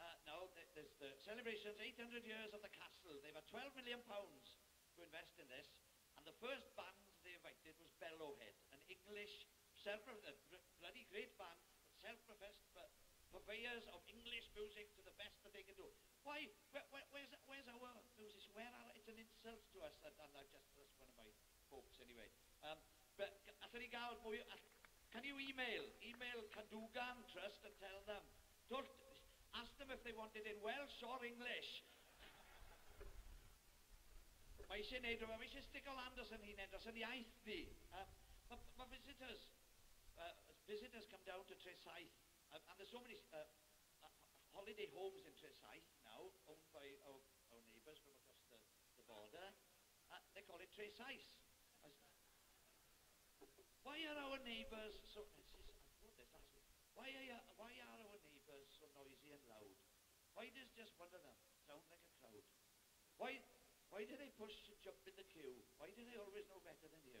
uh, now there's the celebrations, 800 years of the castle. They've had 12 million pounds to invest in this. And the first band they invited was Bellowhead, an English, self uh, bloody great band, self-professed purveyors of English music to the best that they can do. Why? Well, can you gael mwy... Can you email? Email Cadogan Trust and tell them. Don't... Ask them if they want it in Welsh or English. Mae eisiau neud rhywbeth, mae eisiau stick o landers yn hunain dros yn iaith ni. mae ma visitors, uh, visitors come down to Tresaith, and there's so many uh, uh, holiday homes in Tresaith now, owned by our, our neighbours from across the, the border. Uh, they call it Tresaith. Why are our neighbours so... Why are, why are our neighbours so noisy and loud? Why does just one of them sound like a crowd? Why, why do they push and jump in the queue? Why do they always know better than you?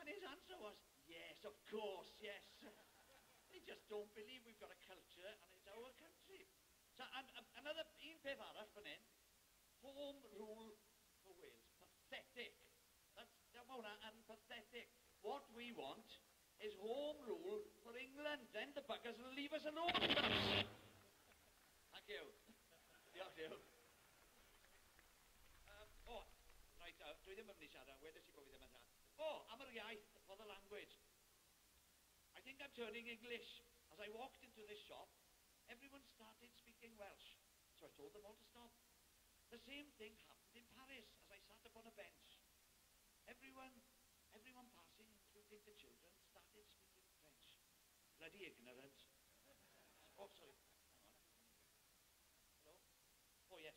And his answer was, yes, of course, yes. They just don't believe we've got a culture and it's our country. So, and, um, another un peth arall fan hyn, home rule for Wales. Pathetic. That's, mae hwnna yn pathetic. What we want is home rule England, then eh? the buggers will leave us alone. Thank you. Diolch, you. Um, oh, right, uh, dwi ddim yn mynd i siarad, wedys i bod fi ddim yn oh, am yr iaith, for the language. I think I'm turning English. As I walked into this shop, everyone started speaking Welsh, so I told them all to stop. The same thing happened in Paris as I sat upon a bench. Everyone, everyone passing, including the children, started speaking the ignorant. Oh, sorry. Hang on. Hello? Oh, yes.